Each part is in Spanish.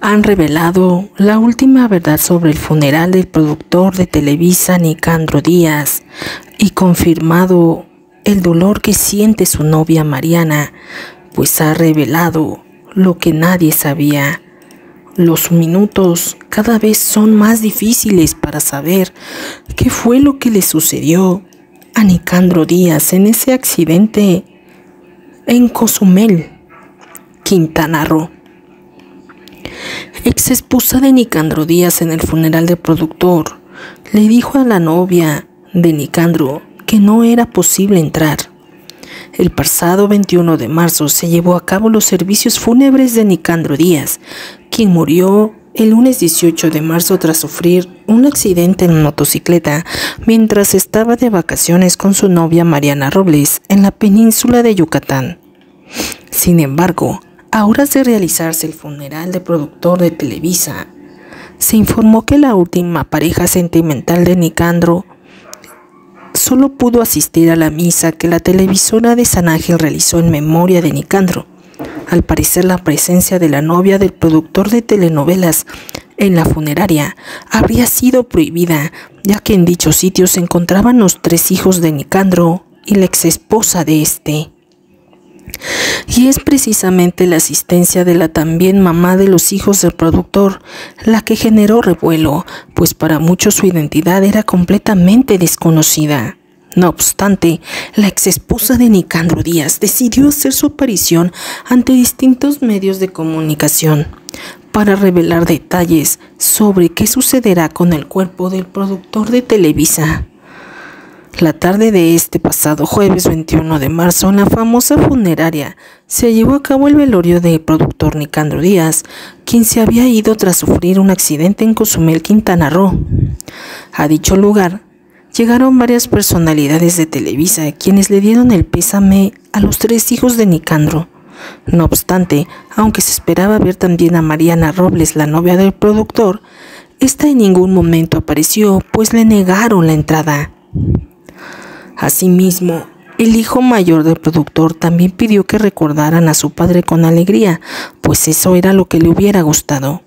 Han revelado la última verdad sobre el funeral del productor de Televisa Nicandro Díaz y confirmado el dolor que siente su novia Mariana, pues ha revelado lo que nadie sabía. Los minutos cada vez son más difíciles para saber qué fue lo que le sucedió a Nicandro Díaz en ese accidente en Cozumel, Quintana Roo. Ex esposa de Nicandro Díaz en el funeral del productor le dijo a la novia de Nicandro que no era posible entrar. El pasado 21 de marzo se llevó a cabo los servicios fúnebres de Nicandro Díaz, quien murió el lunes 18 de marzo tras sufrir un accidente en motocicleta mientras estaba de vacaciones con su novia Mariana Robles en la península de Yucatán. Sin embargo, a horas de realizarse el funeral del productor de Televisa, se informó que la última pareja sentimental de Nicandro solo pudo asistir a la misa que la televisora de San Ángel realizó en memoria de Nicandro. Al parecer la presencia de la novia del productor de telenovelas en la funeraria habría sido prohibida, ya que en dicho sitio se encontraban los tres hijos de Nicandro y la ex esposa de este. Y es precisamente la asistencia de la también mamá de los hijos del productor la que generó revuelo, pues para muchos su identidad era completamente desconocida. No obstante, la exesposa de Nicandro Díaz decidió hacer su aparición ante distintos medios de comunicación para revelar detalles sobre qué sucederá con el cuerpo del productor de Televisa. La tarde de este pasado jueves 21 de marzo, en la famosa funeraria, se llevó a cabo el velorio del productor Nicandro Díaz, quien se había ido tras sufrir un accidente en Cozumel, Quintana Roo. A dicho lugar, llegaron varias personalidades de Televisa, quienes le dieron el pésame a los tres hijos de Nicandro. No obstante, aunque se esperaba ver también a Mariana Robles, la novia del productor, esta en ningún momento apareció, pues le negaron la entrada. Asimismo, el hijo mayor del productor también pidió que recordaran a su padre con alegría, pues eso era lo que le hubiera gustado.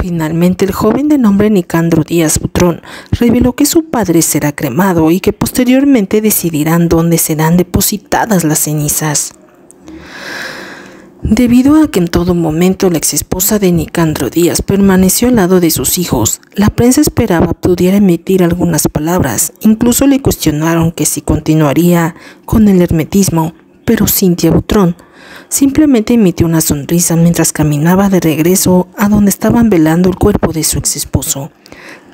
Finalmente, el joven de nombre Nicandro Díaz Butrón reveló que su padre será cremado y que posteriormente decidirán dónde serán depositadas las cenizas. Debido a que en todo momento la exesposa de Nicandro Díaz permaneció al lado de sus hijos, la prensa esperaba pudiera emitir algunas palabras, incluso le cuestionaron que si continuaría con el hermetismo, pero Cintia Butrón simplemente emitió una sonrisa mientras caminaba de regreso a donde estaban velando el cuerpo de su exesposo,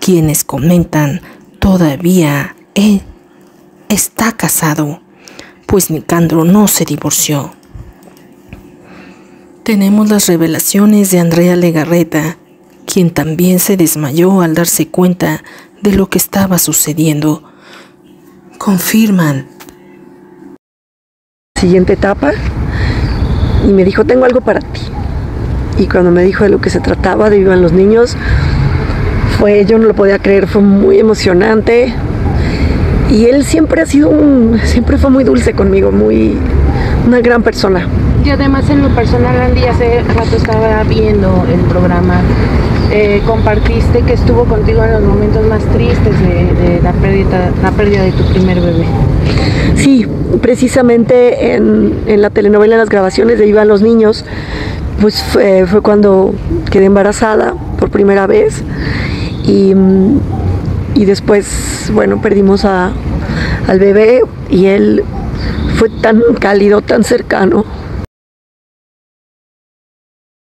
quienes comentan todavía está casado, pues Nicandro no se divorció tenemos las revelaciones de Andrea Legarreta, quien también se desmayó al darse cuenta de lo que estaba sucediendo. Confirman. Siguiente etapa y me dijo, tengo algo para ti. Y cuando me dijo de lo que se trataba, de Vivan los Niños, fue, yo no lo podía creer, fue muy emocionante. Y él siempre ha sido un, siempre fue muy dulce conmigo, muy, una gran persona. Y además en lo personal, Andy, hace rato estaba viendo el programa, eh, compartiste que estuvo contigo en los momentos más tristes de, la, pérdida, la pérdida de tu primer bebé. Sí, precisamente en, la telenovela, en las grabaciones de Iban los Niños, pues fue, cuando quedé embarazada por primera vez y, y después, bueno, perdimos a, al bebé y él fue tan cálido, tan cercano